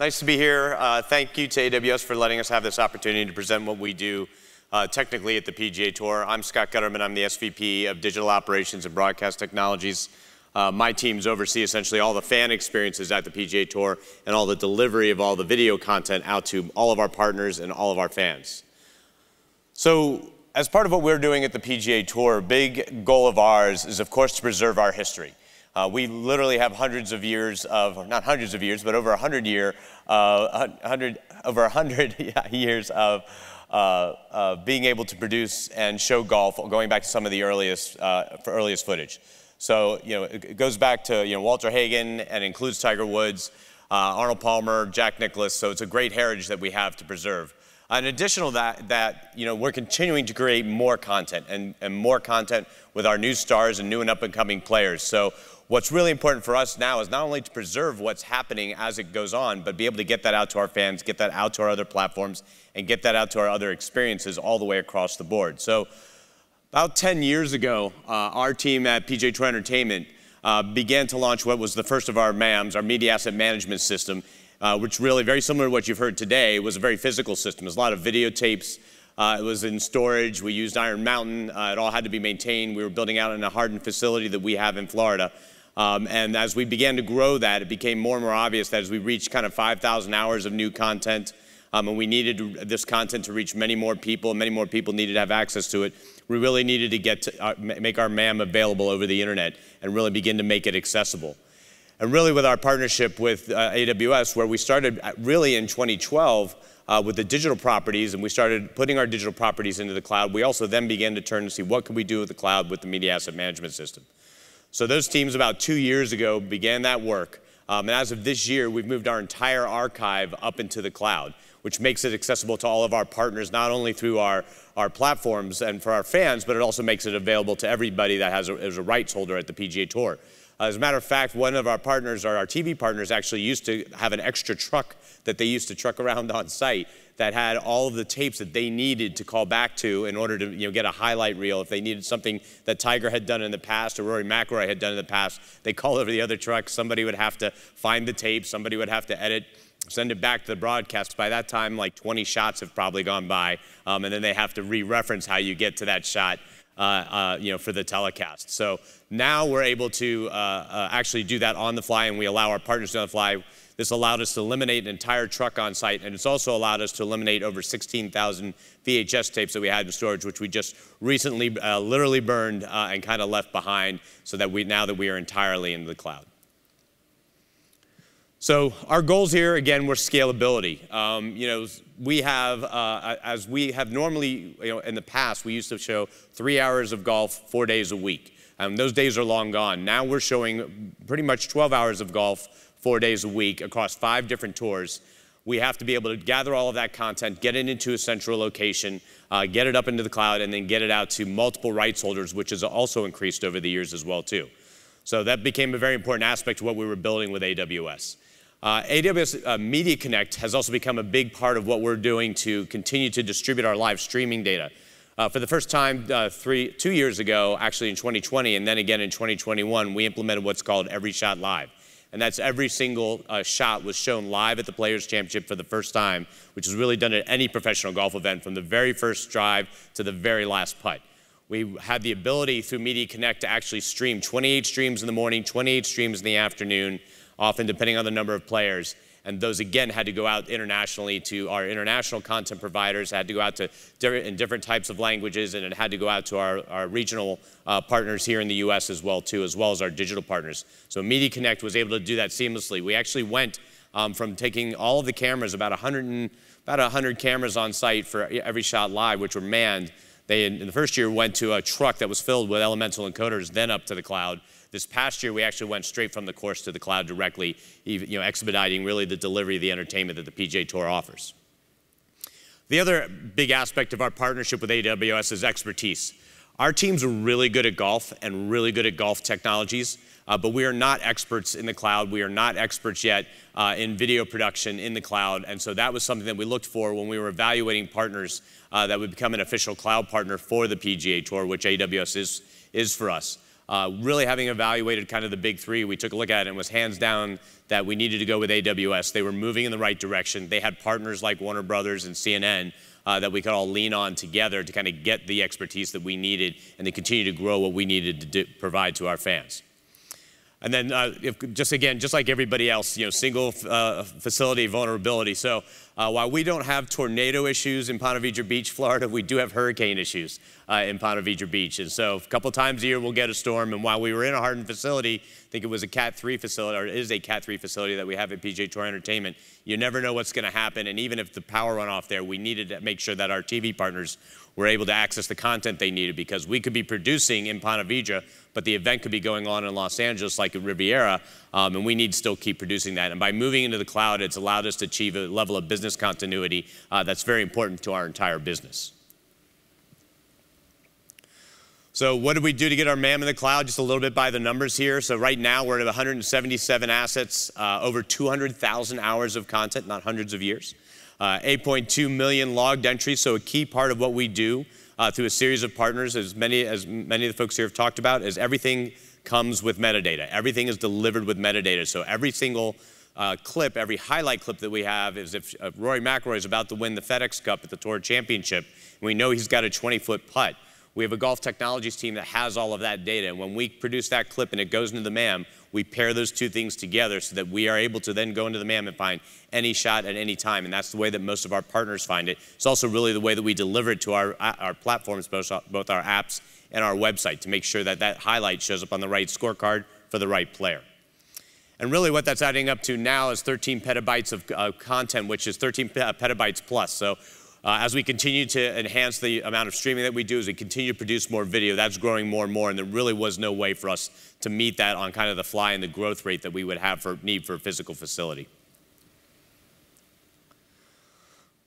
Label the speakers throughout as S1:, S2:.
S1: Nice to be here. Uh, thank you to AWS for letting us have this opportunity to present what we do uh, technically at the PGA Tour. I'm Scott Gutterman. I'm the SVP of Digital Operations and Broadcast Technologies. Uh, my teams oversee essentially all the fan experiences at the PGA Tour and all the delivery of all the video content out to all of our partners and all of our fans. So, as part of what we're doing at the PGA Tour, a big goal of ours is, of course, to preserve our history. Uh, we literally have hundreds of years of, not hundreds of years, but over a 100 year, uh, 100, over 100 years of uh, being able to produce and show golf, going back to some of the earliest, uh, earliest footage. So, you know, it goes back to, you know, Walter Hagen and includes Tiger Woods, uh, Arnold Palmer, Jack Nicklaus. So it's a great heritage that we have to preserve. In addition to that, that you know, we're continuing to create more content and, and more content with our new stars and new and up and coming players. So what's really important for us now is not only to preserve what's happening as it goes on, but be able to get that out to our fans, get that out to our other platforms, and get that out to our other experiences all the way across the board. So about 10 years ago, uh, our team at PGA Tour Entertainment uh, began to launch what was the first of our MAMs, our Media Asset Management System, uh, which really, very similar to what you've heard today, was a very physical system. There's a lot of videotapes. Uh, it was in storage. We used Iron Mountain. Uh, it all had to be maintained. We were building out in a hardened facility that we have in Florida. Um, and as we began to grow that, it became more and more obvious that as we reached kind of 5,000 hours of new content, um, and we needed this content to reach many more people, and many more people needed to have access to it, we really needed to get to, uh, make our MAM available over the internet and really begin to make it accessible and really with our partnership with uh, AWS, where we started uh, really in 2012 uh, with the digital properties, and we started putting our digital properties into the cloud. We also then began to turn to see what could we do with the cloud with the media asset management system. So those teams about two years ago began that work. Um, and as of this year, we've moved our entire archive up into the cloud, which makes it accessible to all of our partners, not only through our, our platforms and for our fans, but it also makes it available to everybody that has a, is a rights holder at the PGA Tour. As a matter of fact, one of our partners, or our TV partners, actually used to have an extra truck that they used to truck around on site that had all of the tapes that they needed to call back to in order to you know, get a highlight reel. If they needed something that Tiger had done in the past or Rory McIlroy had done in the past, they call over the other truck. Somebody would have to find the tape. Somebody would have to edit send it back to the broadcast. By that time, like 20 shots have probably gone by, um, and then they have to re-reference how you get to that shot you know, for the telecast. So now we're able to uh, uh, actually do that on the fly, and we allow our partners to on the fly. This allowed us to eliminate an entire truck on site, and it's also allowed us to eliminate over 16,000 VHS tapes that we had in storage, which we just recently uh, literally burned uh, and kind of left behind, so that we now that we are entirely in the cloud. So our goals here, again, were scalability. Um, you know, we have, uh, as we have normally, you know, in the past, we used to show three hours of golf, four days a week. Um, those days are long gone. Now we're showing pretty much 12 hours of golf, four days a week across five different tours. We have to be able to gather all of that content, get it into a central location, uh, get it up into the cloud, and then get it out to multiple rights holders, which has also increased over the years as well too. So that became a very important aspect of what we were building with AWS. Uh, AWS uh, Media Connect has also become a big part of what we're doing to continue to distribute our live streaming data. Uh, for the first time uh, three, two years ago, actually in 2020, and then again in 2021, we implemented what's called Every Shot Live. And that's every single uh, shot was shown live at the Players' Championship for the first time, which is really done at any professional golf event from the very first drive to the very last putt. We had the ability through Media Connect to actually stream 28 streams in the morning, 28 streams in the afternoon, often depending on the number of players. And those again had to go out internationally to our international content providers, had to go out to in different types of languages, and it had to go out to our, our regional uh, partners here in the US as well too, as well as our digital partners. So Media Connect was able to do that seamlessly. We actually went um, from taking all of the cameras, about 100 and, about 100 cameras on site for every shot live, which were manned. They, in the first year, went to a truck that was filled with elemental encoders, then up to the cloud. This past year, we actually went straight from the course to the cloud directly, you know, expediting really the delivery of the entertainment that the PGA Tour offers. The other big aspect of our partnership with AWS is expertise. Our teams are really good at golf and really good at golf technologies, uh, but we are not experts in the cloud. We are not experts yet uh, in video production in the cloud. And so that was something that we looked for when we were evaluating partners uh, that would become an official cloud partner for the PGA Tour, which AWS is, is for us. Uh, really having evaluated kind of the big three, we took a look at it and was hands down that we needed to go with AWS. They were moving in the right direction. They had partners like Warner Brothers and CNN uh, that we could all lean on together to kind of get the expertise that we needed and to continue to grow what we needed to do, provide to our fans. And then uh, if, just again, just like everybody else, you know, single uh, facility vulnerability. So uh, while we don't have tornado issues in Ponte Vedra Beach, Florida, we do have hurricane issues uh, in Ponte Vedra Beach. And so a couple times a year we'll get a storm. And while we were in a hardened facility, I think it was a Cat 3 facility, or it is a Cat 3 facility that we have at PGA Tour Entertainment, you never know what's going to happen. And even if the power went off there, we needed to make sure that our TV partners were able to access the content they needed because we could be producing in Ponte Vedra, but the event could be going on in Los Angeles like at Riviera, um, and we need to still keep producing that. And by moving into the cloud, it's allowed us to achieve a level of business continuity uh, that's very important to our entire business. So what did we do to get our MAM in the cloud? Just a little bit by the numbers here. So right now we're at 177 assets, uh, over 200,000 hours of content, not hundreds of years. Uh, 8.2 million logged entries, so a key part of what we do uh, through a series of partners, as many, as many of the folks here have talked about, is everything comes with metadata. Everything is delivered with metadata. So every single uh, clip, every highlight clip that we have is if uh, Rory McIlroy is about to win the FedEx Cup at the Tour Championship, and we know he's got a 20-foot putt. We have a golf technologies team that has all of that data. And when we produce that clip and it goes into the MAM, we pair those two things together so that we are able to then go into the MAM and find any shot at any time. And that's the way that most of our partners find it. It's also really the way that we deliver it to our, our platforms, both, both our apps and our website, to make sure that that highlight shows up on the right scorecard for the right player. And really what that's adding up to now is 13 petabytes of uh, content, which is 13 petabytes plus. So uh, as we continue to enhance the amount of streaming that we do, as we continue to produce more video, that's growing more and more, and there really was no way for us to meet that on kind of the fly and the growth rate that we would have for need for a physical facility.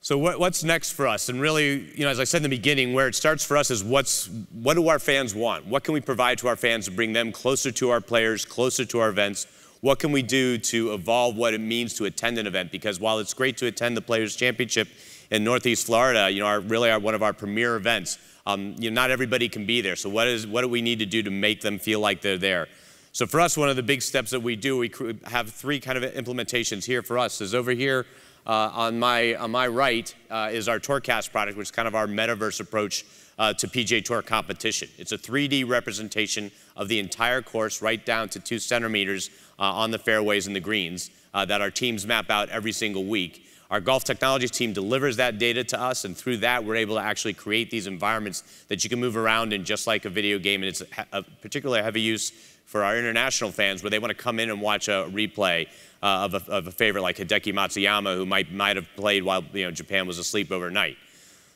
S1: So what, what's next for us? And really, you know, as I said in the beginning, where it starts for us is what's, what do our fans want? What can we provide to our fans to bring them closer to our players, closer to our events? What can we do to evolve what it means to attend an event? Because while it's great to attend the Players' Championship in Northeast Florida, you know, our, really our, one of our premier events. Um, you know, not everybody can be there. So what, is, what do we need to do to make them feel like they're there? So for us, one of the big steps that we do, we have three kind of implementations here for us. Is over here uh, on, my, on my right uh, is our TourCast product, which is kind of our metaverse approach uh, to PGA Tour competition. It's a 3D representation of the entire course right down to two centimeters uh, on the fairways and the greens uh, that our teams map out every single week. Our golf technologies team delivers that data to us, and through that, we're able to actually create these environments that you can move around in just like a video game. And it's a, heavy use for our international fans where they want to come in and watch a replay uh, of, a, of, a, favorite like Hideki Matsuyama, who might, might have played while you know, Japan was asleep overnight.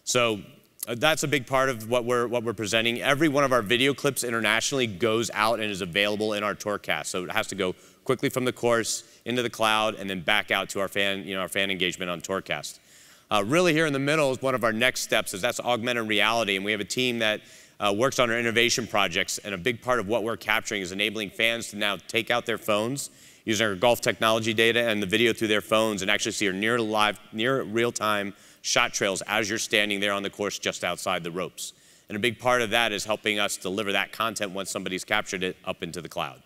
S1: So uh, that's a big part of what we're, what we're presenting. Every one of our video clips internationally goes out and is available in our TourCast. So it has to go quickly from the course into the cloud and then back out to our fan, you know, our fan engagement on TourCast. Uh, really here in the middle is one of our next steps is that's augmented reality. And we have a team that uh, works on our innovation projects. And a big part of what we're capturing is enabling fans to now take out their phones using our golf technology data and the video through their phones and actually see your near live, near real-time shot trails as you're standing there on the course just outside the ropes. And a big part of that is helping us deliver that content once somebody's captured it up into the cloud.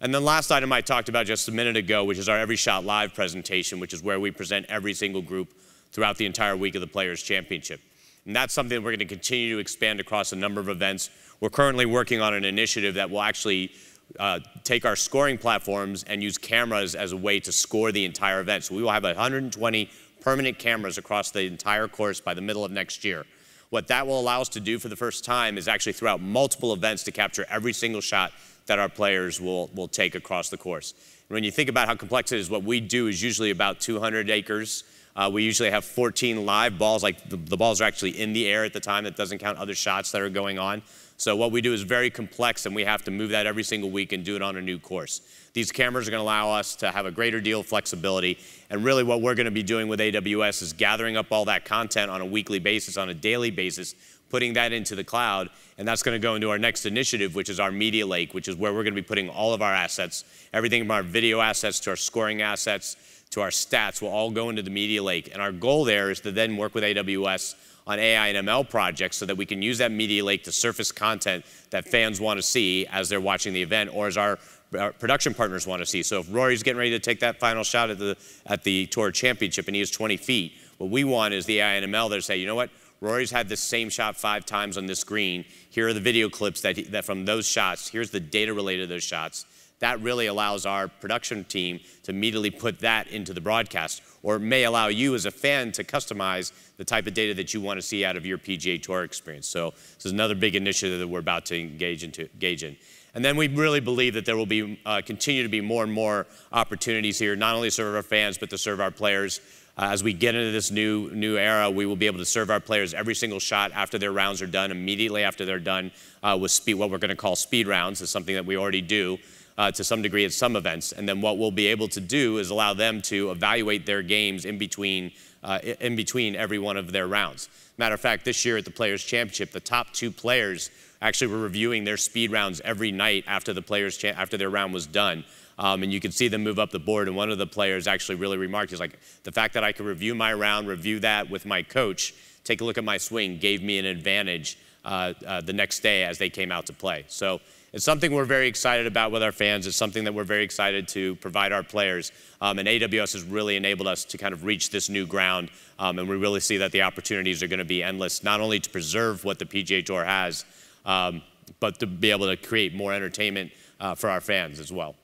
S1: And then last item I talked about just a minute ago, which is our Every Shot Live presentation, which is where we present every single group throughout the entire week of the Players' Championship. And that's something that we're going to continue to expand across a number of events. We're currently working on an initiative that will actually uh, take our scoring platforms and use cameras as a way to score the entire event. So we will have 120 permanent cameras across the entire course by the middle of next year. What that will allow us to do for the first time is actually throughout multiple events to capture every single shot that our players will, will take across the course. when you think about how complex it is, what we do is usually about 200 acres. Uh, we usually have 14 live balls, like the, the balls are actually in the air at the time. That doesn't count other shots that are going on. So what we do is very complex, and we have to move that every single week and do it on a new course. These cameras are going to allow us to have a greater deal of flexibility. And really what we're going to be doing with AWS is gathering up all that content on a weekly basis, on a daily basis, putting that into the cloud. And that's going to go into our next initiative, which is our Media Lake, which is where we're going to be putting all of our assets, everything from our video assets to our scoring assets to our stats will all go into the Media Lake. And our goal there is to then work with AWS on AI and ML projects so that we can use that media lake to surface content that fans want to see as they're watching the event or as our, our production partners want to see. So if Rory's getting ready to take that final shot at the, at the Tour Championship and he is 20 feet, what we want is the AI and ML to say, you know what, Rory's had the same shot five times on this green. Here are the video clips that, he, that from those shots. Here's the data related to those shots. That really allows our production team to immediately put that into the broadcast, or may allow you as a fan to customize the type of data that you want to see out of your PGA Tour experience. So this is another big initiative that we're about to engage, into, engage in. And then we really believe that there will be uh, continue to be more and more opportunities here, not only to serve our fans, but to serve our players. Uh, as we get into this new, new era, we will be able to serve our players every single shot after their rounds are done, immediately after they're done uh, with speed, what we're going to call speed rounds, is something that we already do uh, to some degree at some events. And then what we'll be able to do is allow them to evaluate their games in between, uh, in between every one of their rounds. Matter of fact, this year at the Players' Championship, the top two players actually were reviewing their speed rounds every night after the players after their round was done. Um, and you could see them move up the board. And one of the players actually really remarked, he's like, the fact that I could review my round, review that with my coach, take a look at my swing, gave me an advantage uh, uh, the next day as they came out to play. So it's something we're very excited about with our fans. It's something that we're very excited to provide our players. Um, and AWS has really enabled us to kind of reach this new ground. Um, and we really see that the opportunities are going to be endless, not only to preserve what the PGA Tour has, um, but to be able to create more entertainment uh, for our fans as well.